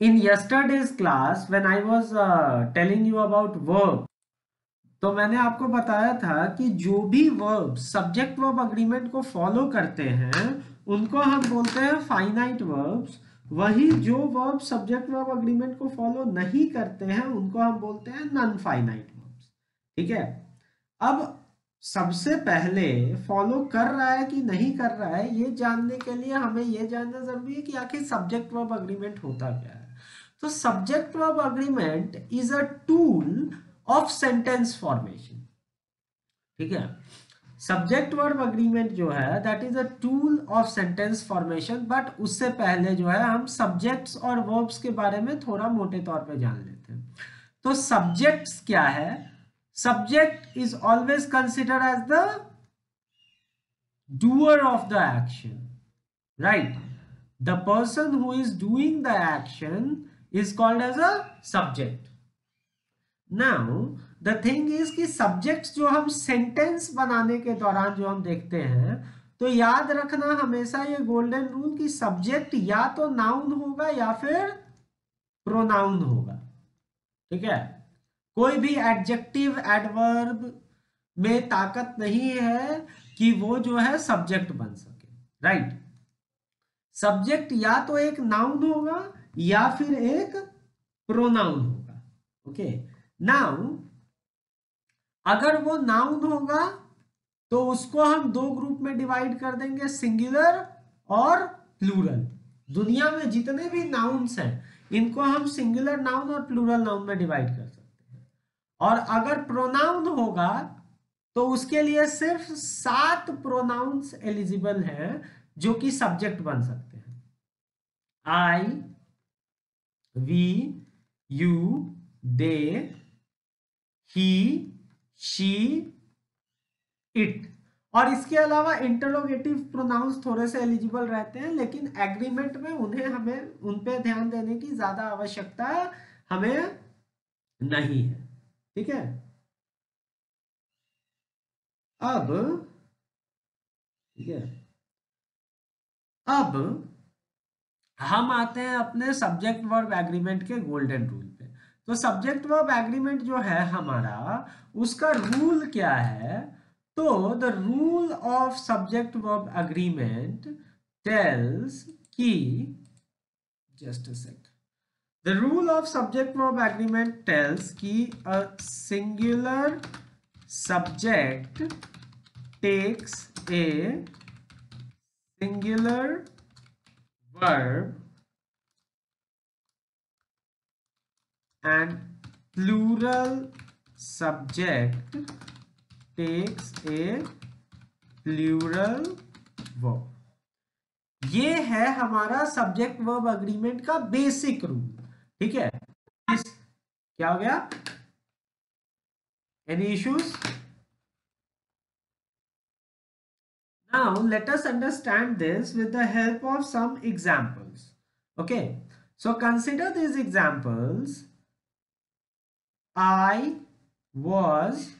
yesterday's class when I was uh, telling you about verb तो मैंने आपको बताया था कि जो भी वर्ब सब्जेक्ट वर्ब अग्रीमेंट को फॉलो करते हैं उनको हम बोलते हैं फाइनाइट वर्ब्स वही जो वर्ब सब्जेक्ट वर्ब अग्रीमेंट को फॉलो नहीं करते हैं उनको हम बोलते हैं नॉन फाइनाइट वर्ब्स ठीक है? अब सबसे पहले फॉलो कर रहा है कि नहीं कर रहा है ये जानने के लिए हमें ये जानना ज़रूरी है कि आखिर सब्जेक्ट वर्ब अग्रीमेंट होता क्या है। तो subject verb agreement is a tool of sentence formation ठीक है? सब्जेक्ट वर्ब अग्रीमेंट जो है that is a tool of sentence formation but उससे पहले जो है, हम सब्जेक्ट्स और वर्ब्स के बारे में थोड़ा मोटे तौर पे जान लेते हैं। तो सब्जेक्ट्स क्या है? Subject is always consider as the doer of the action right the person who is doing the action is called as a subject. Now, the thing is कि subjects जो हम sentence बनाने के दौरान जो हम देखते हैं तो याद रखना हमेशा ये गोल्डन रूल कि सब्जेक्ट या तो नाउन होगा या फिर प्रोनाउन होगा। ठीक है? कोई भी एडजेक्टिव एडवर्ब में ताकत नहीं है कि वो जो है सब्जेक्ट बन सके। राइट सब्जेक्ट या तो एक नाउन होगा या फिर एक प्रोनाउन होगा ओके नाउ अगर वो नाउन होगा तो उसको हम दो ग्रुप में डिवाइड कर देंगे सिंगुलर और प्लूरल दुनिया में जितने भी नाउन्स हैं, इनको हम सिंगुलर नाउन और प्लूरल नाउन में डिवाइड कर सकते हैं। और अगर प्रोनाउन होगा तो उसके लिए सिर्फ़ सात प्रोनाउंस एलिजिबल हैं, जो कि सब्जेक्ट बन सकते हैं। I we you they he she it और इसके अलावा इंटरोगेटिव प्रोनाउंस थोड़े से एलिजिबल रहते हैं, लेकिन एग्रीमेंट में उन्हें हमें उन पे ध्यान देने की ज़्यादा आवश्यकता हमें नहीं है। ठीक है? अब, ठीक है? अब हम आते हैं अपने सब्जेक्ट वर्ब एग्रीमेंट के गोल्डन रूल पे। तो सब्जेक्ट वर्ब एग्रीमेंट जो है हमारा, उसका रूल क्या है? तो the rule of subject verb agreement tells की just sec the rule of subject verb agreement tells की a singular subject takes a singular verb and plural subject takes a plural verb. ये है हमारा subject verb agreement का basic rule ठीक है? क्या हो गया? Any issues Now let us understand this with the help of some examples. Okay, so consider these examples. I was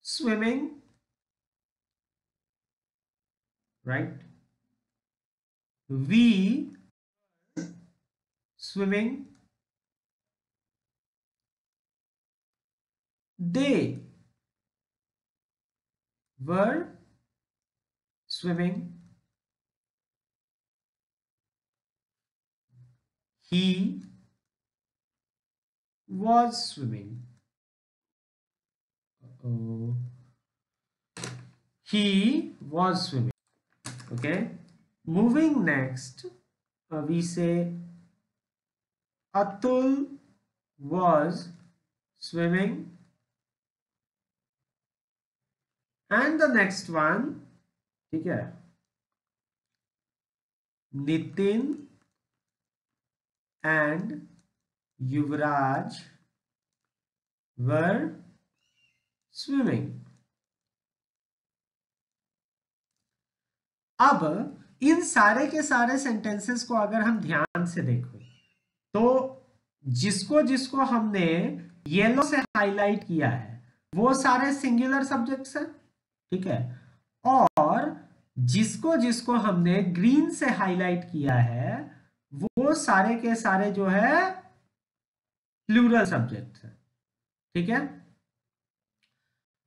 swimming, right? We swimming. They were swimming. He was swimming. Uh oh. He was swimming. Okay. Moving next, uh, we say Atul was swimming. And the next one, ठीक है? Nitin and Yuvraj were swimming अब इन सारे के सारे sentences को अगर हम ध्यान से देखो तो जिसको जिसको हमने येलो से हाईलाइट किया है, वो सारे सिंगुलर सब्जेक्ट्स हैं, ठीक है? जिसको जिसको हमने ग्रीन से हाईलाइट किया है, वो सारे के सारे जो है प्लूरल सब्जेक्ट है। ठीक है?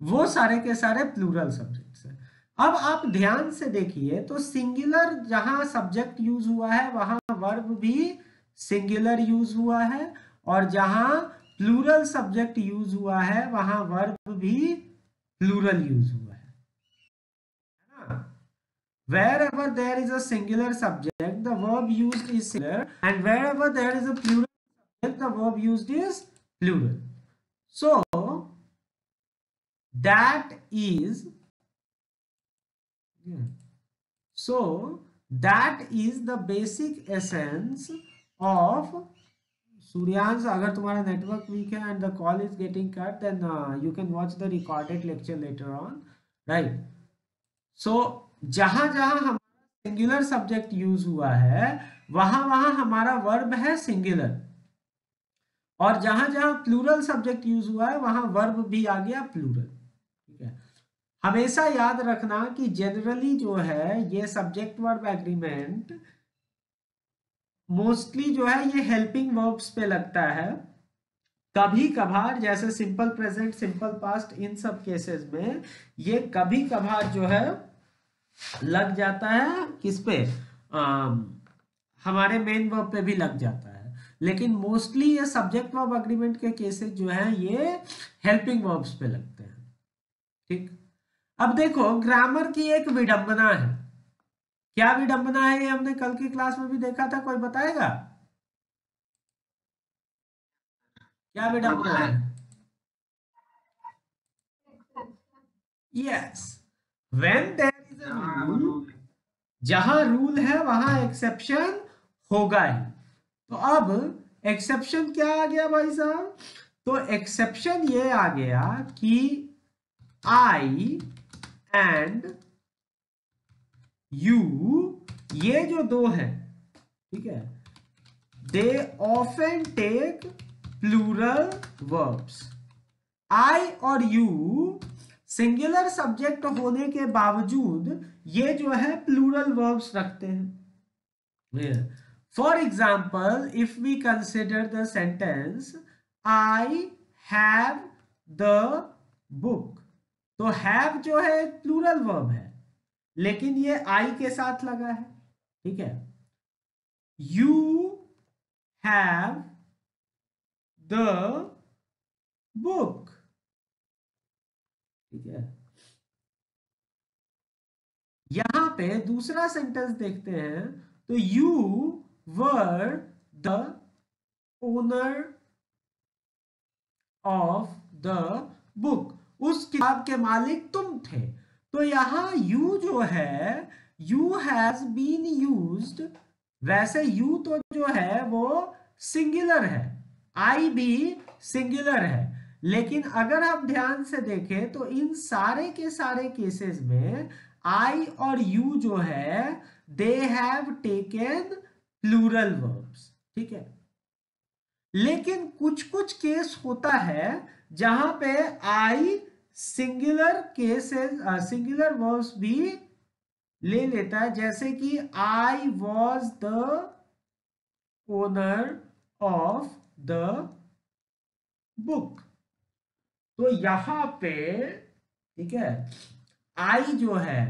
वो सारे के सारे प्लूरल सब्जेक्ट्स है। अब आप ध्यान से देखिए तो सिंगुलर जहाँ सब्जेक्ट यूज़ हुआ है, वहाँ वर्ब भी सिंगुलर यूज़ हुआ है और जहाँ प्लूरल सब्जेक्ट यूज़ हुआ है, वहाँ वर्ब भी प्लूरल यूज़ हुआ है। wherever there is a singular subject the verb used is singular and wherever there is a plural subject the verb used is plural so that is so that is the basic essence of Suryansh, अगर तुम्हारा network weak है and the call is getting cut then you can watch the recorded lecture later on right so जहाँ जहाँ हमारा singular subject use हुआ है, वहाँ वहाँ हमारा वर्ब है सिंगुलर और जहाँ जहाँ प्लूरल सब्जेक्ट यूज़ हुआ है, वहाँ वर्ब भी आ गया प्लूरल ठीक है? हमेशा याद रखना कि जनरली जो है, ये सब्जेक्ट वर्ब एग्रीमेंट मोस्टली जो है, ये हेल्पिंग वर्ब्स पे लगता है। कभी कभार जैसे सिंपल प्रेजेंट सिंपल पास्ट इन सब केसेस में, ये कभी कभार जो है लग जाता है किस पे? आ, हमारे मेन वर्ब पे भी लग जाता है। लेकिन मोस्टली ये सब्जेक्ट वर्ब अग्रीमेंट के केसेस जो है ये हेल्पिंग वर्ब्स पे लगते हैं। ठीक? अब देखो ग्रामर की एक विडंबना है। क्या विडंबना है ये हमने कल की क्लास में भी देखा था कोई बताएगा? क्या विडंबना है? यस वेन इज़ रूल जहाँ रूल है, वहाँ एक्सेप्शन होगा ही। तो अब एक्सेप्शन क्या आ गया भाई साहब? तो एक्सेप्शन ये आ गया कि आई एंड यू ये जो दो है, ठीक है they often take plural verbs I और यू सिंगुलर सब्जेक्ट होने के बावजूद ये जो है प्लूरल वर्ब्स रखते हैं। For example if we consider the sentence I have the book तो हैव जो है प्लूरल वर्ब है। लेकिन ये आई के साथ लगा है। ठीक है? यू हैव द बुक ठीक है? यहाँ पे दूसरा सेंटेंस देखते हैं तो you were the owner of the book उस किताब के मालिक तुम थे। तो यहाँ यू जो है यू हैज़ बीन यूज़ वैसे यू तो जो है, वो सिंगुलर है। आई भी सिंगुलर है। लेकिन अगर आप ध्यान से देखें तो इन सारे के सारे केसेस में आई और यू जो है they have taken plural verbs ठीक है? लेकिन कुछ कुछ केस होता है, जहाँ पे I singular cases singular verbs भी ले लेता है। जैसे कि I was the owner of the book तो यहाँ पे, ठीक है आई जो है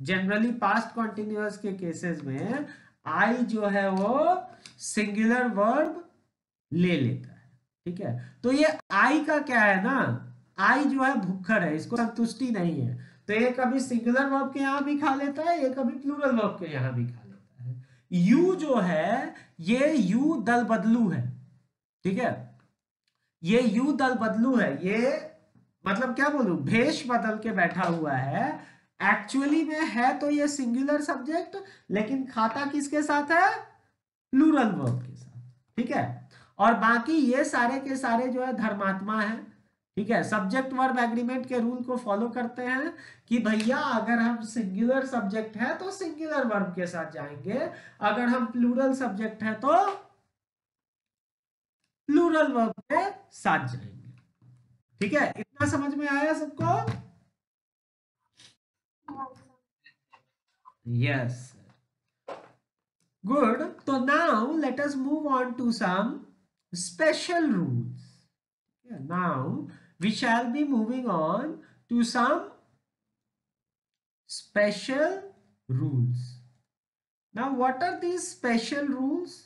जनरली पास्ट कॉन्टिन्यूस के केसेस में आई जो है वो सिंगुलर वर्ब ले लेता है, ठीक है? तो ये आई का क्या है ना? आई जो है भुखर है, इसको संतुष्टि नहीं है। तो ये कभी सिंगुलर वर्ब के यहाँ भी खा लेता है, ये कभी प्लूरल वर्ब के यहाँ भी खा लेता है। यू जो है, ये यू दल बदलू है, ठीक है? ये यू दल बदलू है, ये मतलब क्या बोलू, भेष बदल के बैठा हुआ है। एक्चुअली में है तो ये सिंगुलर सब्जेक्ट लेकिन खाता किसके साथ है? प्लूरल वर्ब के साथ, ठीक है? और बाकी ये सारे के सारे जो है धर्मात्मा है, ठीक है? सब्जेक्ट वर्ब एग्रीमेंट के रूल को फॉलो करते हैं कि भैया, अगर हम सिंगुलर सब्जेक्ट है तो सिंगुलर वर्ब के साथ जाएँगे, अगर हम प्लूरल सब्जेक्ट है तो प्लूरल वर्ब के साथ जाएँगे, ठीक है? क्या समझ में आया सबको? यस गुड तो now let us move on to some special rules now we shall be moving on to some special rules now what are these special rules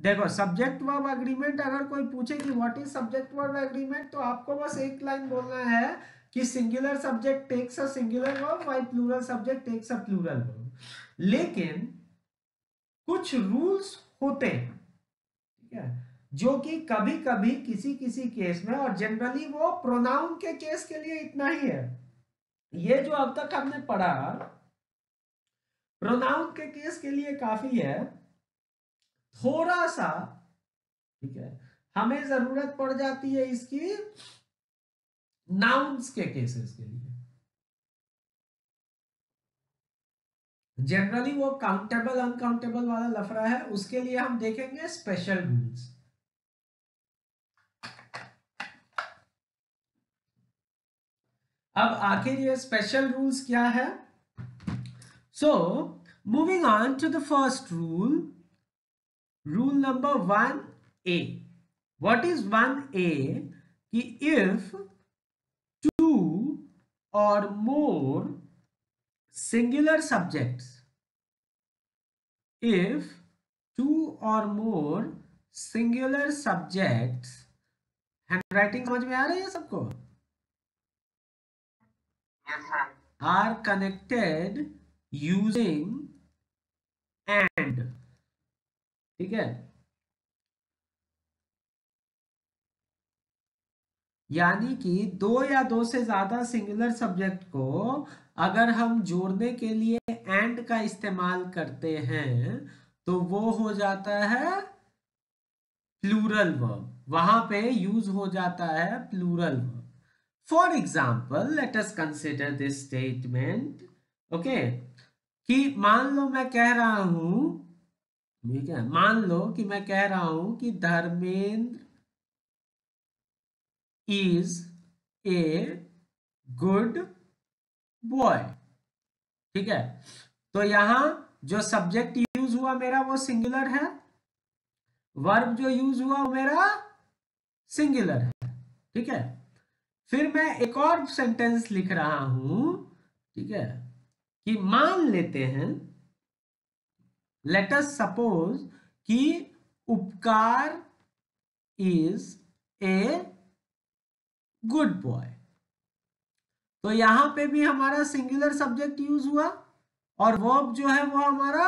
देखो सब्जेक्ट वर्ब एग्रीमेंट अगर कोई पूछे कि what is subject verb agreement तो आपको बस एक line बोलना है कि singular subject takes a singular verb while plural subject takes a plural verb लेकिन कुछ रूल्स होते हैं, ठीक है, जो कि कभी कभी किसी किसी केस में, और जनरली वो प्रोनाउन के केस के लिए इतना ही है। ये जो अब तक हमने पढ़ा प्रोनाउन के केस के लिए काफ़ी है। थोड़ा सा, ठीक है, हमें ज़रूरत पड़ जाती है इसकी नाउन्स के केसेस के लिए। जनरली वो काउंटेबल अनकाउंटेबल वाला लफड़ा है, उसके लिए हम देखेंगे स्पेशल रूल्स अब आखिर ये स्पेशल रूल्स क्या है? So moving on to the first rule rule number one A what is one A कि if two or more singular subject if two or more singular subject handwriting समझ में आ रही है सबको? आर कनेक्टेड यूजिंग ठीक है? यानी कि दो या दो से ज़्यादा सिंगुलर सब्जेक्ट को अगर हम जोड़ने के लिए एंड का इस्तेमाल करते हैं तो वो हो जाता है प्लूरल वर्ब वहाँ पे यूज़ हो जाता है plural verb for example let consider this statement okay कि मान लो मैं कह रहा हूँ ठीक है। मान लो कि मैं कह रहा हूँ कि Dharmendra is a good boy ठीक है? तो यहाँ जो सब्जेक्ट यूज़ हुआ मेरा वो सिंगुलर है। वर्ब जो यूज़ हुआ वो मेरा सिंगुलर है। ठीक है? फिर मैं एक और सेंटेंस लिख रहा हूँ। ठीक है? कि मान लेते हैं लेट अस सपोज़ कि उपकार इज़ ए गुड बॉय तो यहाँ पे भी हमारा सिंगुलर सब्जेक्ट यूज़ हुआ और वर्ब जो है वो हमारा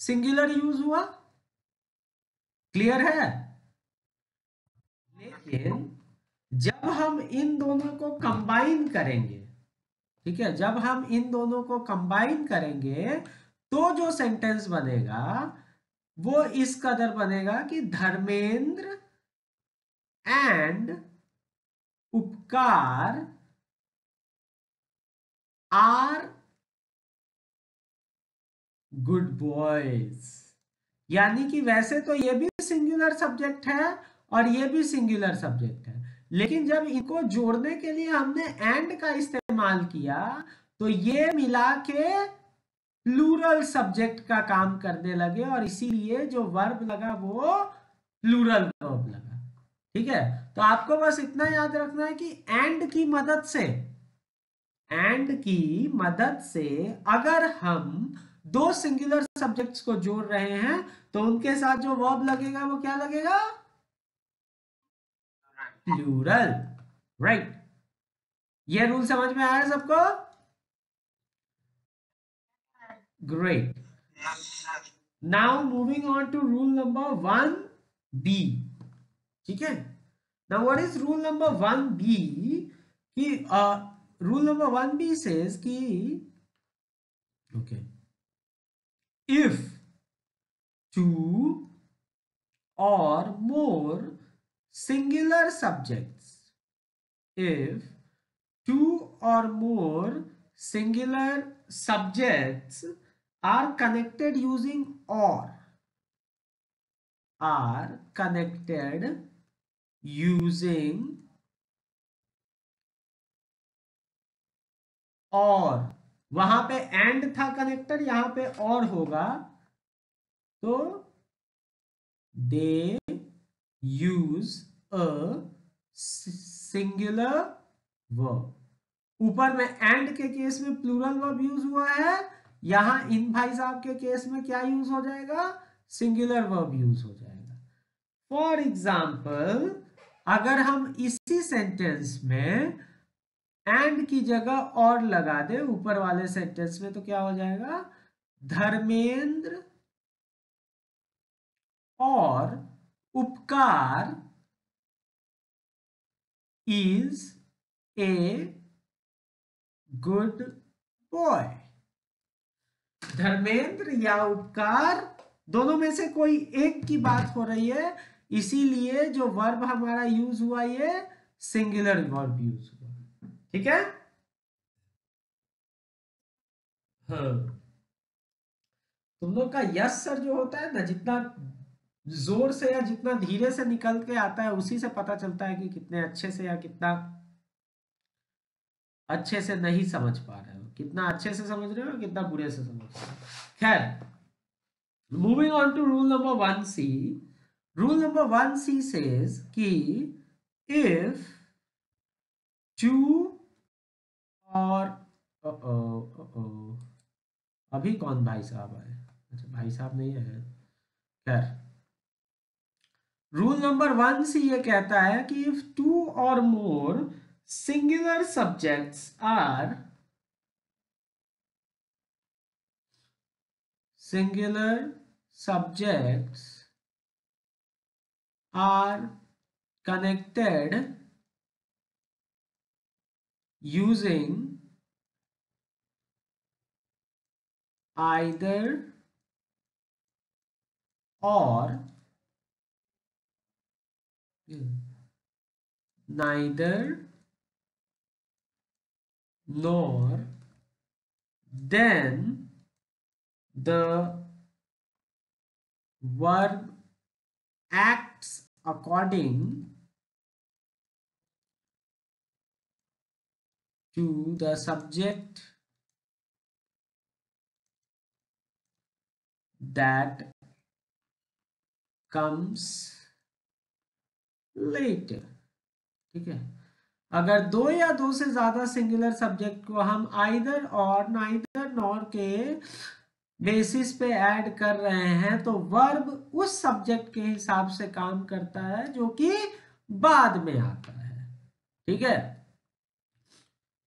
सिंगुलर यूज़ हुआ। क्लियर है? लेकिन जब हम इन दोनों को कंबाइन करेंगे, ठीक है? जब हम इन दोनों को कंबाइन करेंगे तो जो सेंटेंस बनेगा, वो इस कदर बनेगा कि Dharmendra and Upkar are good boys यानी कि वैसे तो ये भी सिंगुलर सब्जेक्ट है और ये भी सिंगुलर सब्जेक्ट है। लेकिन जब इनको जोड़ने के लिए हमने एंड का इस्तेमाल किया तो ये मिला के प्लूरल सब्जेक्ट का काम करने लगे और इसीलिए जो वर्ब लगा वो प्लूरल वर्ब लगा। ठीक है? तो आपको बस इतना याद रखना है कि एंड की मदद से एंड की मदद से अगर हम दो सिंगुलर सब्जेक्ट्स को जोड़ रहे हैं तो उनके साथ जो वर्ब लगेगा, वो क्या लगेगा? Plural right right. ये रूल समझ में आया सबको? Great now moving on to rule number one B ठीक है? Now what is rule number one B कि rule number one B says कि okay if two or more singular subjects, if two or more singular subjects are connected using or. Are connected using और वहाँ पे and था connector यहाँ पे और होगा तो they use a singular verb ऊपर में एंड के केस में प्लूरल वर्ब यूज़ हुआ है यहाँ इन भाई साहब के केस में क्या यूज़ हो जाएगा? सिंगुलर वर्ब यूज़ हो जाएगा। फॉर एग्ज़ाम्पल अगर हम इसी सेंटेंस में एंड की जगह और लगा दे, ऊपर वाले सेंटेंस में तो क्या हो जाएगा? धर्मेंद्र और Upkar is a good boy Dharmendra या उपकार दोनों में से कोई एक की बात हो रही है। इसीलिए जो वर्ब हमारा यूज़ हुआ, ये सिंगुलर वर्ब यूज़ हुआ। ठीक है? हाँ। तुम लोग का यस सर जो होता है ना, जितना ज़ोर से या जितना धीरे से निकल के आता है, उसी से पता चलता है कि कितने अच्छे से या कितना अच्छे से नहीं समझ पा रहे हो। कितना अच्छे से समझ रहे हो कितना बुरे से समझ रहे हो। खैर moving on to rule number one C rule number one C कि इफ़ टू और ओ, ओ, ओ, अभी कौन भाई साहब आए? अच्छा भाई साहब नहीं आए खैर रूल नंबर वन सी ये कहता है कि if two or more singular subjects are singular subjects are connected using either or. Hmm. Neither nor then the verb acts according to the subject that comes later ठीक है अगर दो या दो से ज़्यादा सिंगुलर सब्जेक्ट को हम आइदर और नाइदर नॉर के बेसिस पे ऐड कर रहे हैं तो वर्ब उस सब्जेक्ट के हिसाब से काम करता है जो कि बाद में आता है। ठीक है?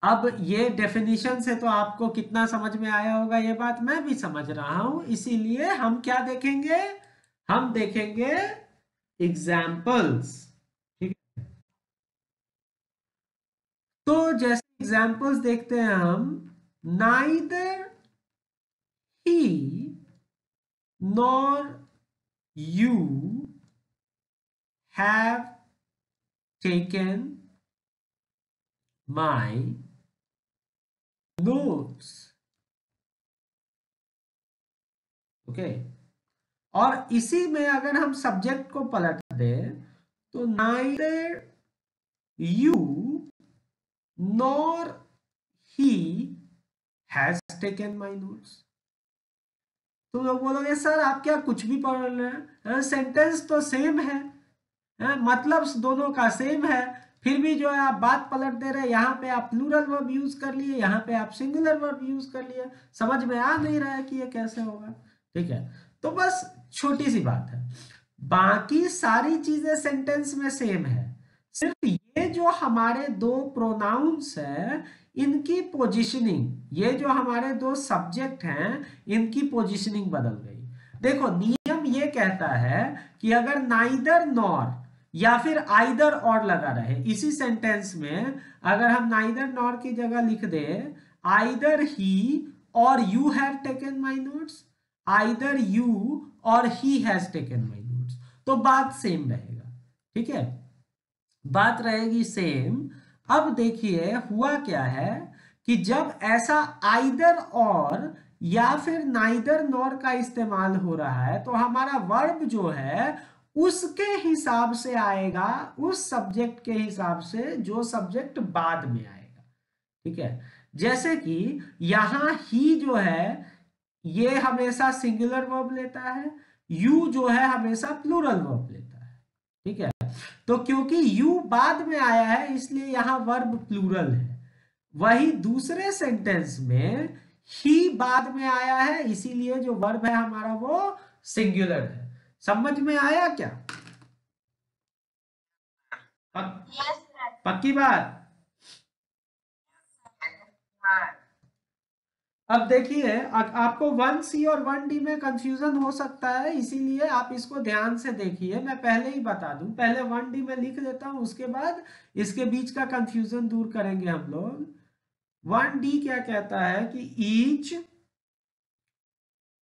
अब ये डेफिनेशन से तो आपको कितना समझ में आया होगा ये बात मैं भी समझ रहा हूँ, इसीलिए हम क्या देखेंगे? हम देखेंगे एग्जाम्पल्स तो जैसे एग्जाम्पल्स देखते हैं हम neither he nor you have taken my notes okay और इसी में अगर हम सब्जेक्ट को पलट दें तो neither you nor he has taken my notes. तुम लोग बोलोगे, सर, आप क्या कुछ भी पढ़ रहे हैं? सेंटेंस तो सेम है। मतलब दोनों का सेम है। फिर भी जो है, आप बात पलट दे रहे हैं। यहाँ पे आप प्लूरल वर्ब यूज़ कर लिए, यहाँ पे आप सिंगुलर वर्ब यूज़ कर लिए। समझ में आ नहीं रहा है कि ये कैसे होगा। ठीक है? तो बस छोटी सी बात है। बाकी सारी चीज़ें सेंटेंस में सेम है। सिर्फ़ ये जो हमारे दो प्रोनाउंस है, इनकी पोजिशनिंग ये जो हमारे दो सब्जेक्ट हैं, इनकी पोजिशनिंग बदल गई। देखो, नियम ये कहता है कि अगर नाइदर नॉर या फिर आइदर और लगा रहे, इसी सेंटेंस में अगर हम नाइदर नॉर की जगह लिख दे either he or you have taken my notes either you or he has taken my notes तो बात सेम रहेगा, ठीक है? बात रहेगी सेम अब देखिए, हुआ क्या है कि जब ऐसा आइदर और या फिर नाइदर नॉर का इस्तेमाल हो रहा है तो हमारा वर्ब जो है, उसके हिसाब से आएगा, उस सब्जेक्ट के हिसाब से जो सब्जेक्ट बाद में आएगा। ठीक है? जैसे कि यहाँ ही जो है, ये हमेशा सिंगुलर वर्ब लेता है यू जो है हमेशा प्लूरल वर्ब लेता है। ठीक है? तो क्योंकि यू बाद में आया है इसलिए यहाँ वर्ब प्लूरल है। वही दूसरे सेंटेंस में ही बाद में आया है इसीलिए जो वर्ब है हमारा वो सिंगुलर है। समझ में आया क्या? पक, पक्की बात? अब देखिए आपको वन सी और वन डी में कंफ्यूजन हो सकता है, इसीलिए आप इसको ध्यान से देखिए। मैं पहले ही बता दूँ, पहले वन डी में लिख देता हूँ, उसके बाद इसके बीच का कंफ्यूजन दूर करेंगे हम लोग। वन डी क्या कहता है कि each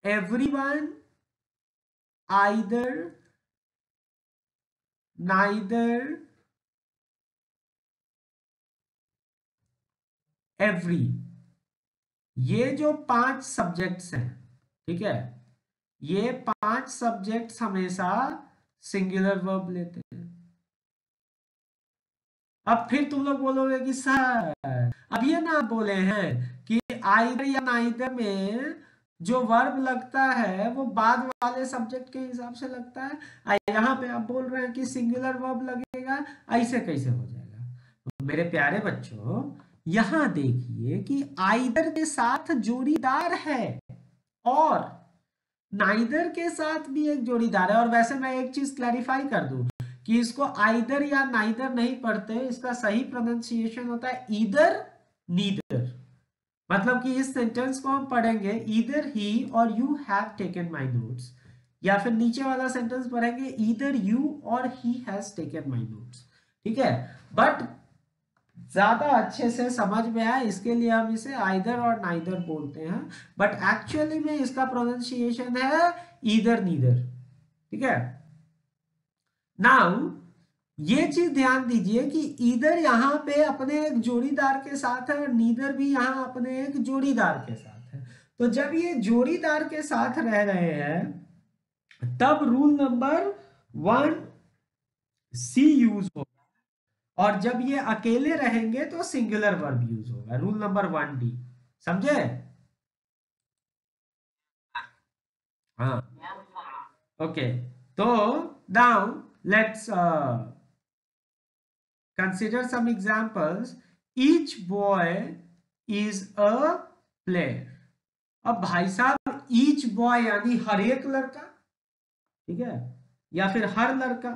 every one either neither every ये जो पाँच सब्जेक्ट्स हैं, ठीक है, ये पाँच सब्जेक्ट्स हमेशा सिंगुलर वर्ब लेते हैं। अब फिर तुम लोग बोलोगे कि सर अब ये ना बोले हैं कि आइदर या नाइदर में जो वर्ब लगता है, वो बाद वाले सब्जेक्ट के हिसाब से लगता है। यहाँ पे आप बोल रहे हैं कि सिंगुलर वर्ब लगेगा, ऐसे कैसे हो जाएगा? तो मेरे प्यारे बच्चों यहाँ देखिए कि आइदर के साथ जोड़ीदार है और नाइदर के साथ भी एक जोड़ीदार है। और वैसे मैं एक चीज़ क्लैरिफाई कर दूँ कि इसको आइदर या नाइदर नहीं पढ़ते, इसका सही प्रोनाउंसिएशन होता है ईदर नीदर। मतलब कि इस सेंटेंस को हम पढ़ेंगे either he or you have taken my notes या फिर नीचे वाला सेंटेंस पढ़ेंगे either you or he has taken my notes. ठीक है? बट ज़्यादा अच्छे से समझ में आए, इसके लिए हम इसे आइदर और नाइदर बोलते हैं। बट एक्चुअली में इसका प्रोनाउंसिएशन है ईदर नीदर ठीक है? नाउ ये चीज़ ध्यान दीजिए कि इधर यहाँ पे अपने एक जोड़ीदार के साथ है और नीदर भी यहाँ अपने एक जोड़ीदार के साथ है। तो जब ये जोड़ीदार के साथ रह रहे हैं, तब rule number one C use होगा। और जब ये अकेले रहेंगे तो सिंगुलर वर्ब यूज़ होगा रूल नंबर वन डी समझे? हाँ। ओके तो now let's consider some examples. Each boy is a player. अब भाई साहब ईच बॉय यानी हर एक लड़का, ठीक है? या फिर हर लड़का?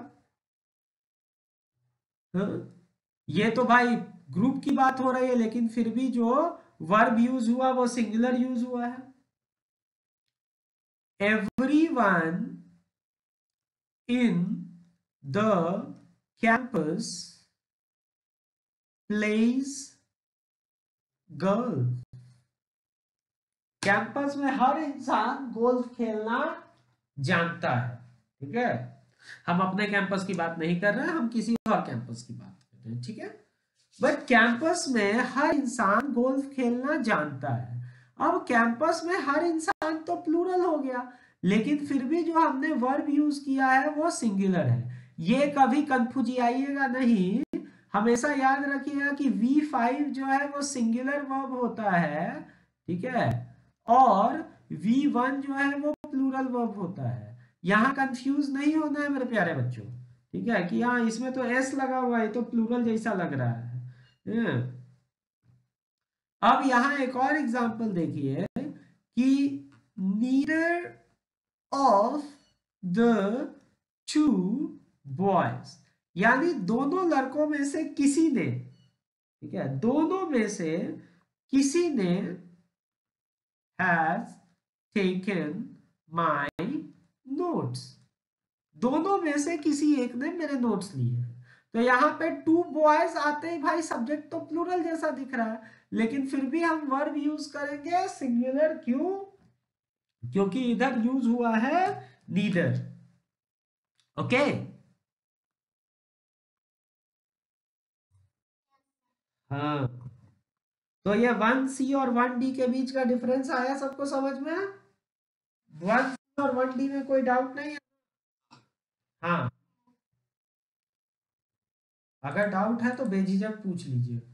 ये तो भाई ग्रुप की बात हो रही है, लेकिन फिर भी जो वर्ब यूज़ हुआ, वो सिंगुलर यूज़ हुआ है। Every one in the campus place girl campus में हर इंसान गोल्फ खेलना जानता है, ठीक है? हम अपने कैंपस की बात नहीं कर रहे हैं हम किसी और कैंपस की बात कर रहे हैं, ठीक है? बट कैंपस में हर इंसान गोल्फ खेलना जानता है। अब कैंपस में हर इंसान तो प्लूरल हो गया, लेकिन फिर भी जो हमने वर्ब यूज़ किया है, वो सिंगुलर है। ये कभी कंफ्यूज आइएगा नहीं, हमेशा याद रखिएगा कि वी फाइव जो है, वो सिंगुलर वर्ब होता है, ठीक है? और वी वन जो है, वो प्लूरल वर्ब होता है। यहाँ कंफ्यूज नहीं होना है मेरे प्यारे बच्चों। ठीक है? कि हाँ इसमें तो एस लगा हुआ है तो प्लूरल जैसा लग रहा है। अब यहाँ एक और एग्जांपल देखिए कि neither of the two boys यानी दोनों लड़कों में से किसी ने, ठीक है? दोनों में से किसी ने हैज़ टेकन माई नोट्स दोनों में से किसी एक ने मेरे नोट्स लिए। तो यहाँ पे टू बॉयज़ आते ही, भाई सब्जेक्ट तो प्लूरल जैसा दिख रहा है, लेकिन फिर भी हम वर्ब यूज़ करेंगे सिंगुलर क्यों? क्योंकि इधर यूज़ हुआ है नीडर ओके? हाँ। तो ये वन सी और वन डी के बीच का डिफरेंस आया सबको समझ में? वन और वन डी में कोई डाउट नहीं है? हाँ। अगर डाउट है तो बेझिझक पूछ लीजिए।